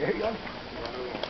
There you go.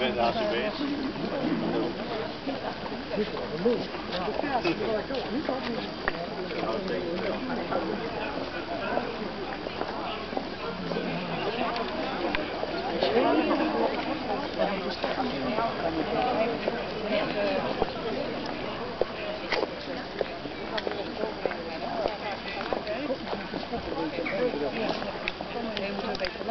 ben daar zo bezig. Thank you.